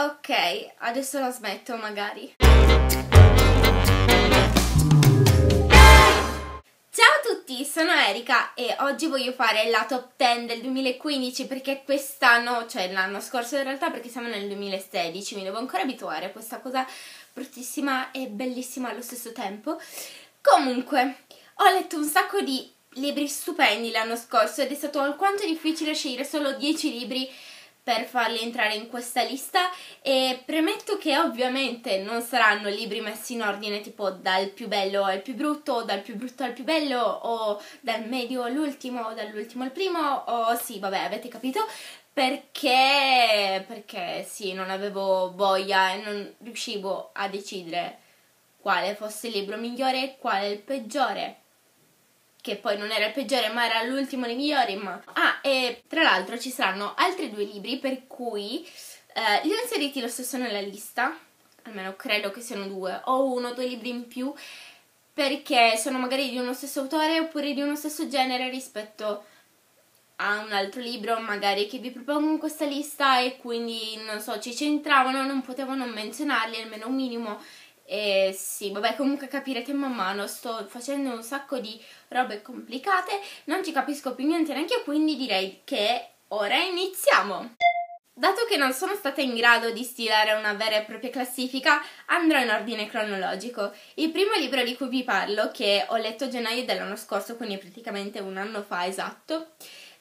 Ok, adesso la smetto magari. Ciao a tutti, sono Erika e oggi voglio fare la top 10 del 2015 perché quest'anno, cioè l'anno scorso in realtà perché siamo nel 2016, mi devo ancora abituare a questa cosa bruttissima e bellissima allo stesso tempo. Comunque, ho letto un sacco di libri stupendi l'anno scorso ed è stato alquanto difficile scegliere solo 10 libri per farli entrare in questa lista e premetto che ovviamente non saranno libri messi in ordine tipo dal più bello al più brutto o dal più brutto al più bello o dal medio all'ultimo o dall'ultimo al primo o sì vabbè avete capito? Perché perché sì non avevo voglia e non riuscivo a decidere quale fosse il libro migliore e quale il peggiore che poi non era il peggiore ma era l'ultimo dei migliori ma... ah e tra l'altro ci saranno altri due libri per cui eh, li ho inseriti lo stesso nella lista almeno credo che siano due o uno o due libri in più perché sono magari di uno stesso autore oppure di uno stesso genere rispetto a un altro libro magari che vi propongo in questa lista e quindi non so ci c'entravano non potevo non menzionarli almeno un minimo e sì, vabbè, comunque capirete man mano, sto facendo un sacco di robe complicate, non ci capisco più niente neanche io, quindi direi che ora iniziamo! Dato che non sono stata in grado di stilare una vera e propria classifica, andrò in ordine cronologico. Il primo libro di cui vi parlo, che ho letto a gennaio dell'anno scorso, quindi praticamente un anno fa esatto,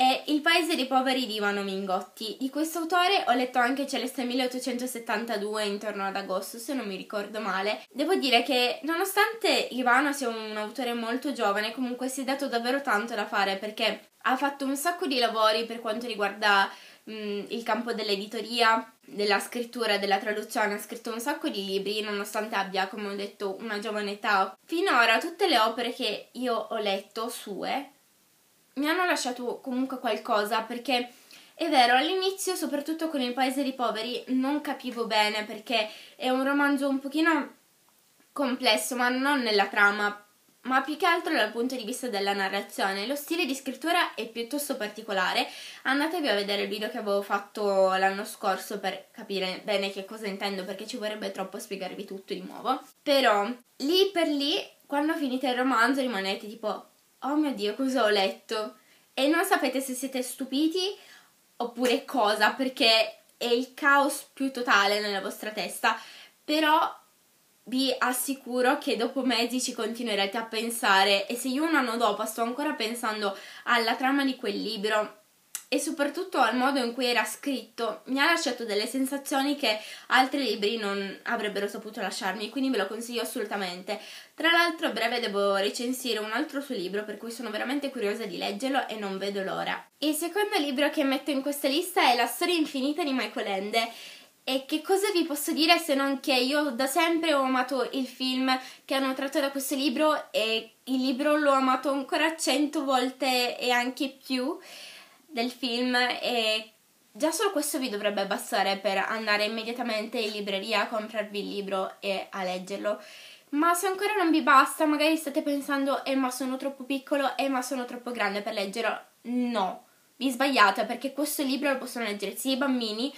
è Il paese dei poveri di Ivano Mingotti. Di questo autore ho letto anche Celeste 1872 intorno ad agosto, se non mi ricordo male. Devo dire che nonostante Ivano sia un autore molto giovane, comunque si è dato davvero tanto da fare perché ha fatto un sacco di lavori per quanto riguarda mh, il campo dell'editoria, della scrittura, della traduzione, ha scritto un sacco di libri, nonostante abbia, come ho detto, una giovane età. Finora tutte le opere che io ho letto sue mi hanno lasciato comunque qualcosa perché è vero, all'inizio, soprattutto con il Paese dei Poveri, non capivo bene perché è un romanzo un pochino complesso, ma non nella trama, ma più che altro dal punto di vista della narrazione. Lo stile di scrittura è piuttosto particolare. Andatevi a vedere il video che avevo fatto l'anno scorso per capire bene che cosa intendo, perché ci vorrebbe troppo spiegarvi tutto di nuovo. Però, lì per lì, quando finite il romanzo, rimanete tipo oh mio dio, cosa ho letto? E non sapete se siete stupiti oppure cosa, perché è il caos più totale nella vostra testa, però vi assicuro che dopo mesi ci continuerete a pensare e se io un anno dopo sto ancora pensando alla trama di quel libro e soprattutto al modo in cui era scritto mi ha lasciato delle sensazioni che altri libri non avrebbero saputo lasciarmi, quindi ve lo consiglio assolutamente. Tra l'altro a breve devo recensire un altro suo libro per cui sono veramente curiosa di leggerlo e non vedo l'ora. Il secondo libro che metto in questa lista è La storia infinita di Michael Ende. E che cosa vi posso dire se non che io da sempre ho amato il film che hanno tratto da questo libro e il libro l'ho amato ancora cento volte e anche più del film e già solo questo vi dovrebbe bastare per andare immediatamente in libreria a comprarvi il libro e a leggerlo. Ma se ancora non vi basta, magari state pensando, eh ma sono troppo piccolo, eh ma sono troppo grande per leggerlo. No, vi sbagliate perché questo libro lo possono leggere sia i bambini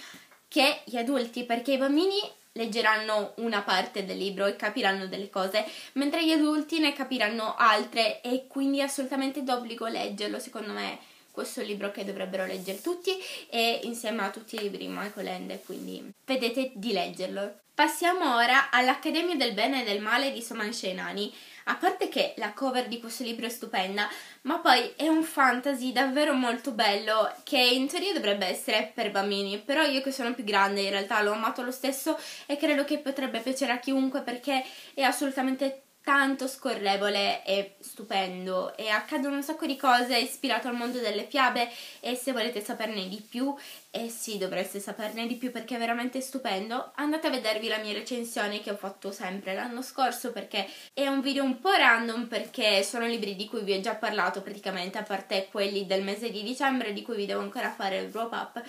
che gli adulti, perché i bambini leggeranno una parte del libro e capiranno delle cose, mentre gli adulti ne capiranno altre e quindi assolutamente d'obbligo leggerlo, secondo me questo libro che dovrebbero leggere tutti e insieme a tutti i libri di Michael Ende, quindi vedete di leggerlo. Passiamo ora all'Accademia del Bene e del Male di Soman Shenani. A parte che la cover di questo libro è stupenda, ma poi è un fantasy davvero molto bello che in teoria dovrebbe essere per bambini, però io che sono più grande in realtà l'ho amato lo stesso e credo che potrebbe piacere a chiunque perché è assolutamente tanto scorrevole e stupendo. E accadono un sacco di cose ispirato al mondo delle fiabe e se volete saperne di più e sì dovreste saperne di più perché è veramente stupendo. Andate a vedervi la mia recensione che ho fatto sempre l'anno scorso perché è un video un po' random perché sono libri di cui vi ho già parlato praticamente a parte quelli del mese di dicembre di cui vi devo ancora fare il wrap up.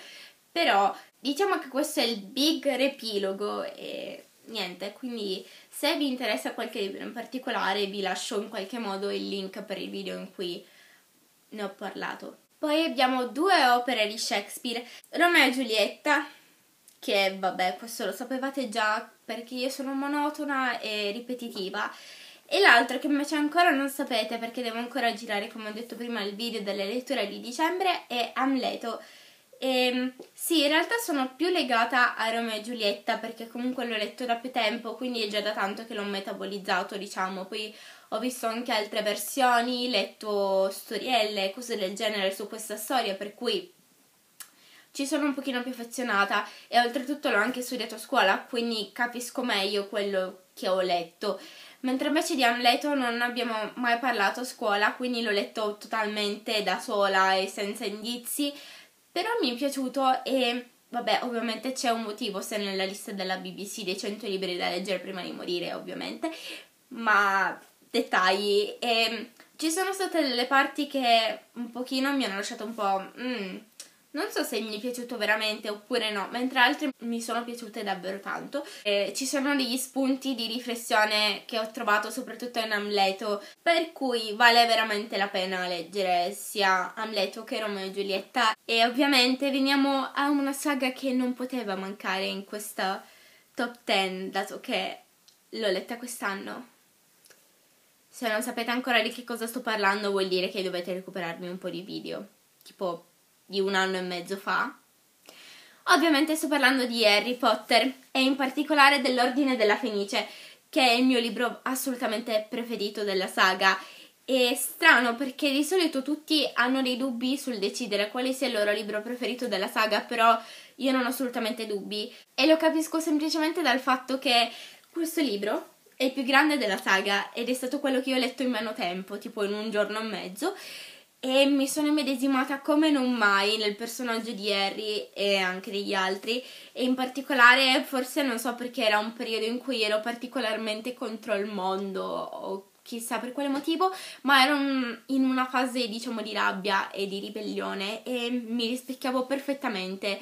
Però diciamo che questo è il big repilogo e niente, quindi se vi interessa qualche libro in particolare vi lascio in qualche modo il link per il video in cui ne ho parlato. Poi abbiamo due opere di Shakespeare, Romeo e Giulietta che vabbè, questo lo sapevate già perché io sono monotona e ripetitiva. E l'altro che invece ancora non sapete perché devo ancora girare, come ho detto prima, il video delle letture di dicembre è Amleto. E, ehm, sì, in realtà sono più legata a Romeo e Giulietta perché comunque l'ho letto da più tempo, quindi è già da tanto che l'ho metabolizzato, diciamo. Poi ho visto anche altre versioni, letto storielle, cose del genere su questa storia, per cui ci sono un pochino più affezionata e oltretutto l'ho anche studiato a scuola, quindi capisco meglio quello che ho letto. Mentre invece di Amleto non abbiamo mai parlato a scuola, quindi l'ho letto totalmente da sola e senza indizi, però mi è piaciuto e vabbè, ovviamente c'è un motivo se nella lista della BBC dei 100 libri da leggere prima di morire, ovviamente, ma dettagli e ci sono state delle parti che un pochino mi hanno lasciato un po' mm, non so se mi è piaciuto veramente oppure no, mentre altre mi sono piaciute davvero tanto. Eh, ci sono degli spunti di riflessione che ho trovato soprattutto in Amleto, per cui vale veramente la pena leggere sia Amleto che Romeo e Giulietta. E ovviamente veniamo a una saga che non poteva mancare in questa top 10, dato che l'ho letta quest'anno. Se non sapete ancora di che cosa sto parlando, vuol dire che dovete recuperarmi un po' di video. Tipo di un anno e mezzo fa. Ovviamente sto parlando di Harry Potter e in particolare dell'Ordine della Fenice, che è il mio libro assolutamente preferito della saga. È strano perché di solito tutti hanno dei dubbi sul decidere quale sia il loro libro preferito della saga, però io non ho assolutamente dubbi e lo capisco semplicemente dal fatto che questo libro è il più grande della saga ed è stato quello che io ho letto in meno tempo, tipo in un giorno e mezzo e mi sono immedesimata come non mai nel personaggio di Harry e anche degli altri e in particolare forse non so perché era un periodo in cui ero particolarmente contro il mondo o chissà per quale motivo, ma ero in una fase diciamo di rabbia e di ribellione e mi rispecchiavo perfettamente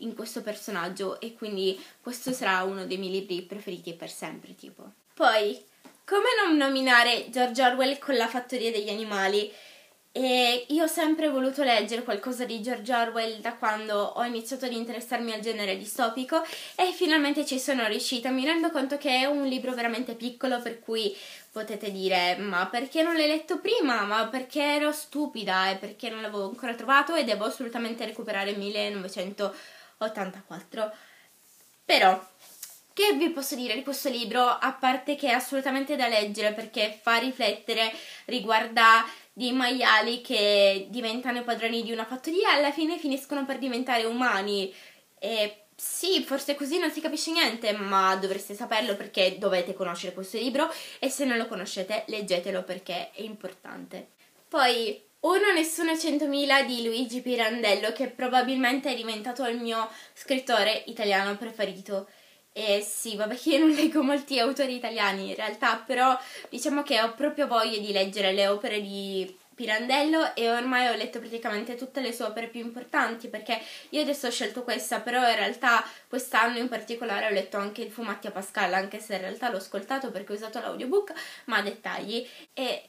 in questo personaggio e quindi questo sarà uno dei miei libri preferiti per sempre tipo. Poi, come non nominare George Orwell con la fattoria degli animali? E io ho sempre voluto leggere qualcosa di George Orwell da quando ho iniziato ad interessarmi al genere distopico e finalmente ci sono riuscita. Mi rendo conto che è un libro veramente piccolo per cui potete dire ma perché non l'hai letto prima? Ma perché ero stupida e perché non l'avevo ancora trovato e devo assolutamente recuperare 1984. Però che vi posso dire di questo libro, a parte che è assolutamente da leggere perché fa riflettere, riguarda di maiali che diventano padroni di una fattoria e alla fine finiscono per diventare umani. E sì, forse così non si capisce niente, ma dovreste saperlo perché dovete conoscere questo libro e se non lo conoscete leggetelo perché è importante. Poi uno Nessuno 100.000 di Luigi Pirandello che probabilmente è diventato il mio scrittore italiano preferito. Eh sì, vabbè, io non leggo molti autori italiani in realtà, però diciamo che ho proprio voglia di leggere le opere di Pirandello e ormai ho letto praticamente tutte le sue opere più importanti perché io adesso ho scelto questa, però in realtà quest'anno in particolare ho letto anche il Fumatti a Pascal, anche se in realtà l'ho ascoltato perché ho usato l'audiobook, ma dettagli. E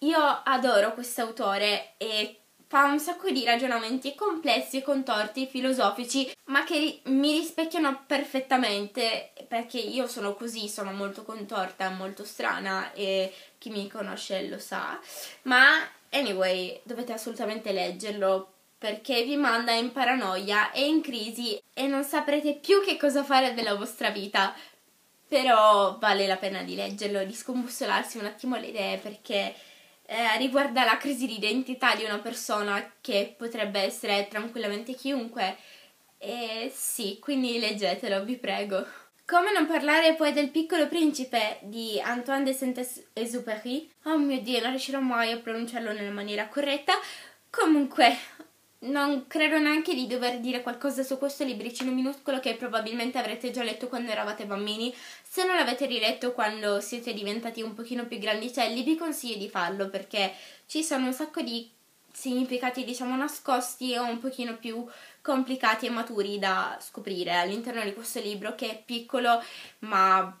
io adoro questo autore e fa un sacco di ragionamenti complessi e contorti filosofici, ma che mi rispecchiano perfettamente perché io sono così, sono molto contorta, molto strana e chi mi conosce lo sa. Ma anyway, dovete assolutamente leggerlo perché vi manda in paranoia e in crisi e non saprete più che cosa fare della vostra vita. Però vale la pena di leggerlo, di scombussolarsi un attimo le idee perché eh, riguarda la crisi di identità di una persona che potrebbe essere tranquillamente chiunque. E sì, quindi leggetelo, vi prego. Come non parlare poi del piccolo principe di Antoine de Saint-Exupéry? Oh mio dio, non riuscirò mai a pronunciarlo nella maniera corretta. Comunque, non credo neanche di dover dire qualcosa su questo libricino minuscolo che probabilmente avrete già letto quando eravate bambini. Se non l'avete riletto quando siete diventati un pochino più grandicelli, vi consiglio di farlo perché ci sono un sacco di significati diciamo nascosti o un pochino più complicati e maturi da scoprire all'interno di questo libro che è piccolo ma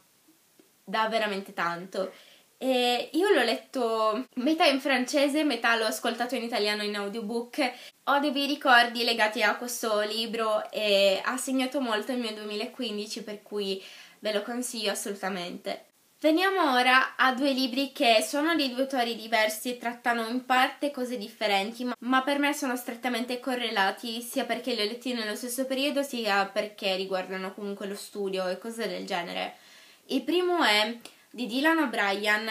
dà veramente tanto. E io l'ho letto metà in francese, metà l'ho ascoltato in italiano in audiobook. Ho dei ricordi legati a questo libro e ha segnato molto il mio 2015, per cui ve lo consiglio assolutamente. Veniamo ora a due libri che sono di due autori diversi e trattano in parte cose differenti, ma per me sono strettamente correlati sia perché li ho letti nello stesso periodo sia perché riguardano comunque lo studio e cose del genere. Il primo è di Dylan O'Brien,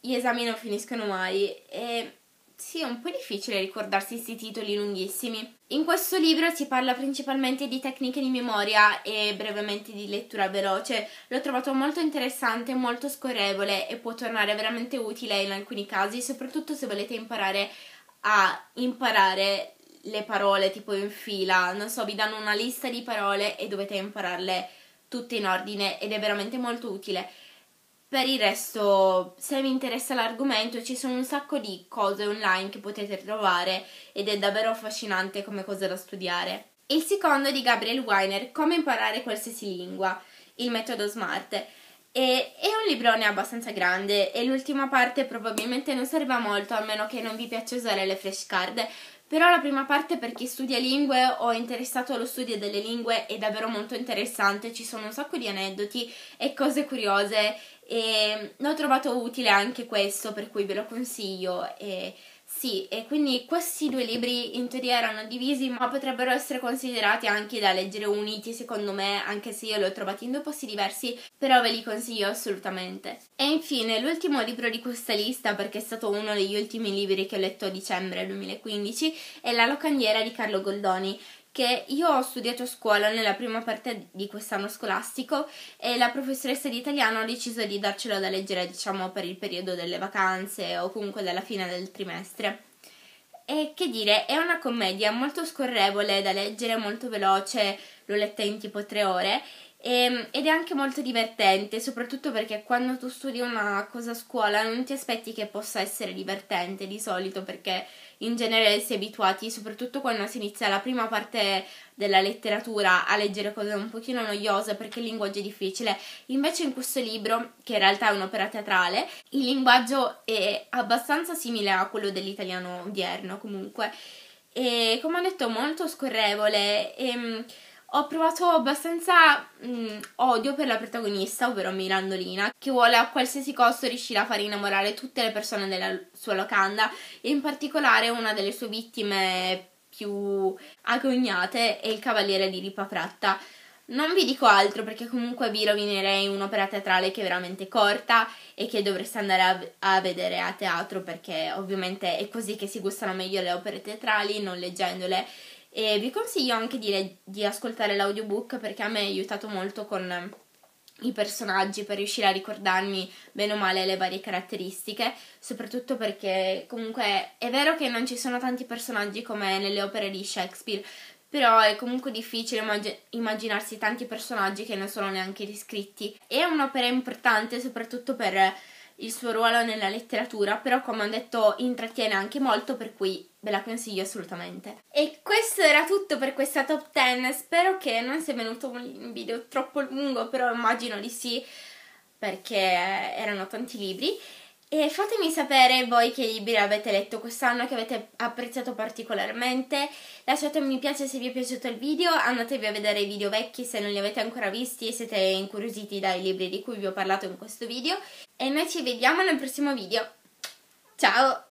Gli esami non finiscono mai e sì, è un po' difficile ricordarsi questi titoli lunghissimi. In questo libro si parla principalmente di tecniche di memoria e brevemente di lettura veloce. L'ho trovato molto interessante, molto scorrevole e può tornare veramente utile in alcuni casi, soprattutto se volete imparare a imparare le parole tipo in fila. Non so, vi danno una lista di parole e dovete impararle tutte in ordine ed è veramente molto utile. Per il resto, se vi interessa l'argomento, ci sono un sacco di cose online che potete trovare ed è davvero affascinante come cosa da studiare. Il secondo è di Gabriel Weiner, Come imparare qualsiasi lingua, il metodo SMART. E è un librone abbastanza grande e l'ultima parte probabilmente non serve a molto, a meno che non vi piaccia usare le flashcard, però la prima parte per chi studia lingue o è interessato allo studio delle lingue è davvero molto interessante, ci sono un sacco di aneddoti e cose curiose e l'ho trovato utile anche questo, per cui ve lo consiglio. E sì, e quindi questi due libri in teoria erano divisi, ma potrebbero essere considerati anche da leggere uniti, secondo me, anche se io li ho trovati in due posti diversi, però ve li consiglio assolutamente. E infine, l'ultimo libro di questa lista, perché è stato uno degli ultimi libri che ho letto a dicembre 2015, è La locandiera di Carlo Goldoni, che io ho studiato a scuola nella prima parte di quest'anno scolastico e la professoressa di italiano ha deciso di darcelo da leggere, diciamo, per il periodo delle vacanze o comunque dalla fine del trimestre. E che dire, è una commedia molto scorrevole da leggere, molto veloce, l'ho letta in tipo tre ore e, ehm, ed è anche molto divertente, soprattutto perché quando tu studi una cosa a scuola non ti aspetti che possa essere divertente di solito, perché in genere si è abituati, soprattutto quando si inizia la prima parte della letteratura, a leggere cose un pochino noiose perché il linguaggio è difficile. Invece in questo libro, che in realtà è un'opera teatrale, il linguaggdo è abbastanza simile a quello dell'italiano odierno comunque. E come ho detto, molto scorrevole e ho provato abbastanza mh, mm, odio per la protagonista, ovvero Mirandolina, che vuole a qualsiasi costo riuscire a far innamorare tutte le persone della sua locanda e in particolare una delle sue vittime più agognate è il cavaliere di Ripa Pratta. Non vi dico altro perché comunque vi rovinerei un'opera teatrale che è veramente corta e che dovreste andare a, a, vedere a teatro perché ovviamente è così che si gustano meglio le opere teatrali, non leggendole e vi consiglio anche di, di ascoltare l'audiobook perché a me ha aiutato molto con i personaggi per riuscire a ricordarmi bene o male le varie caratteristiche, soprattutto perché comunque è vero che non ci sono tanti personaggi come nelle opere di Shakespeare, però è comunque difficile immag- immaginarsi tanti personaggi che non sono neanche descritti. È un'opera importante soprattutto per il suo ruolo nella letteratura, però come ho detto intrattiene anche molto, per cui ve la consiglio assolutamente. E questo per questa top 10, spero che non sia venuto un video troppo lungo, però immagino di sì, perché erano tanti libri. E fatemi sapere voi che libri avete letto quest'anno, che avete apprezzato particolarmente. Lasciate un mi piace se vi è piaciuto il video, andatevi a vedere i video vecchi se non li avete ancora visti e siete incuriositi dai libri di cui vi ho parlato in questo video. E noi ci vediamo nel prossimo video. Ciao!